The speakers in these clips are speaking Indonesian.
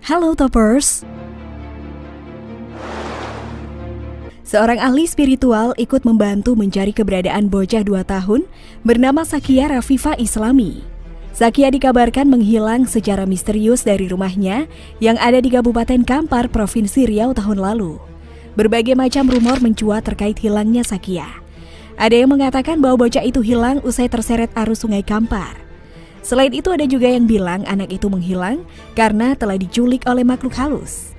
Halo Toppers! Seorang ahli spiritual ikut membantu mencari keberadaan bocah 2 tahun bernama Sakia Rafifa Islami. Sakia dikabarkan menghilang secara misterius dari rumahnya yang ada di Kabupaten Kampar, Provinsi Riau tahun lalu. Berbagai macam rumor mencuat terkait hilangnya Sakia. Ada yang mengatakan bahwa bocah itu hilang usai terseret arus sungai Kampar. Selain itu ada juga yang bilang anak itu menghilang karena telah diculik oleh makhluk halus.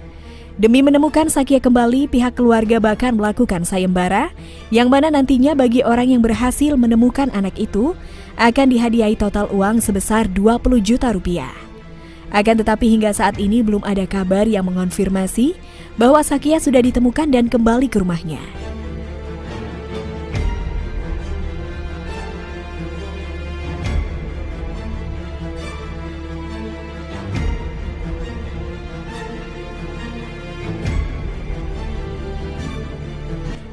Demi menemukan Sakia kembali, pihak keluarga bahkan melakukan sayembara yang mana nantinya bagi orang yang berhasil menemukan anak itu akan dihadiahi total uang sebesar 20 juta rupiah. Akan tetapi hingga saat ini belum ada kabar yang mengonfirmasi bahwa Sakia sudah ditemukan dan kembali ke rumahnya.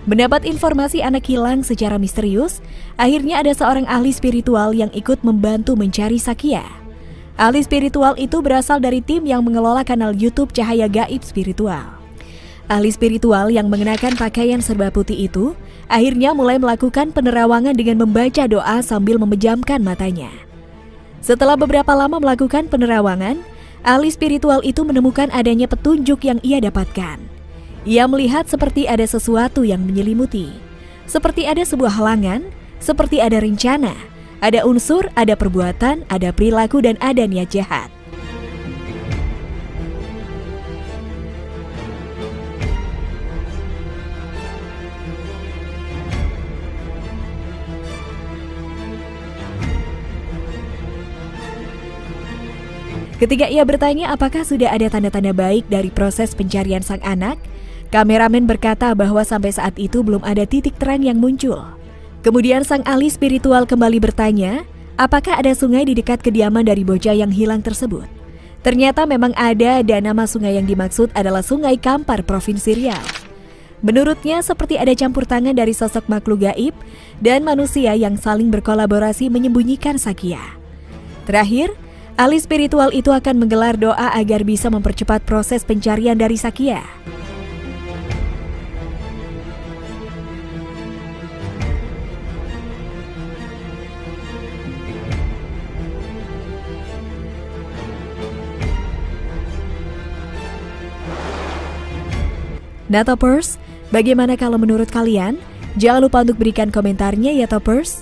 Mendapat informasi anak hilang secara misterius, akhirnya ada seorang ahli spiritual yang ikut membantu mencari Sakia. Ahli spiritual itu berasal dari tim yang mengelola kanal YouTube Cahaya Gaib Spiritual. Ahli spiritual yang mengenakan pakaian serba putih itu akhirnya mulai melakukan penerawangan dengan membaca doa sambil memejamkan matanya. Setelah beberapa lama melakukan penerawangan, ahli spiritual itu menemukan adanya petunjuk yang ia dapatkan. Ia melihat seperti ada sesuatu yang menyelimuti, seperti ada sebuah halangan, seperti ada rencana, ada unsur, ada perbuatan, ada perilaku, dan ada niat jahat. Ketika ia bertanya apakah sudah ada tanda-tanda baik dari proses pencarian sang anak, Kameramen berkata bahwa sampai saat itu belum ada titik terang yang muncul. Kemudian sang ahli spiritual kembali bertanya, apakah ada sungai di dekat kediaman dari bocah yang hilang tersebut. Ternyata memang ada dan nama sungai yang dimaksud adalah Sungai Kampar, Provinsi Riau. Menurutnya seperti ada campur tangan dari sosok makhluk gaib dan manusia yang saling berkolaborasi menyembunyikan Sakia. Terakhir, ahli spiritual itu akan menggelar doa agar bisa mempercepat proses pencarian dari Sakia. Nah Toppers, bagaimana kalau menurut kalian? Jangan lupa untuk berikan komentarnya ya Toppers.